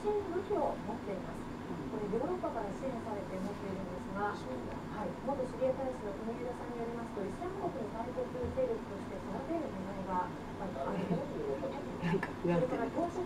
新武器を持っています。これヨーロッパから支援されて持っているんですが、はい、元シリア大使の国枝さんによりますとイスラム国に対抗する勢力として育てる狙いがある。とそれから当初